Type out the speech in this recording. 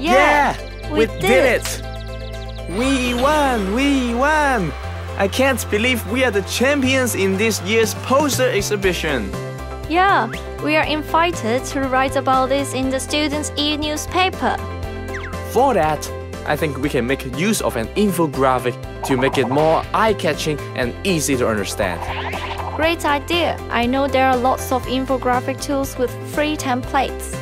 Yeah, we, did, it. We won, we won. I can't believe we are the champions in this year's poster exhibition. Yeah, we are invited to write about this in the students' e-newspaper. For that, I think we can make use of an infographic to make it more eye-catching and easy to understand. Great idea. I know there are lots of infographic tools with free templates.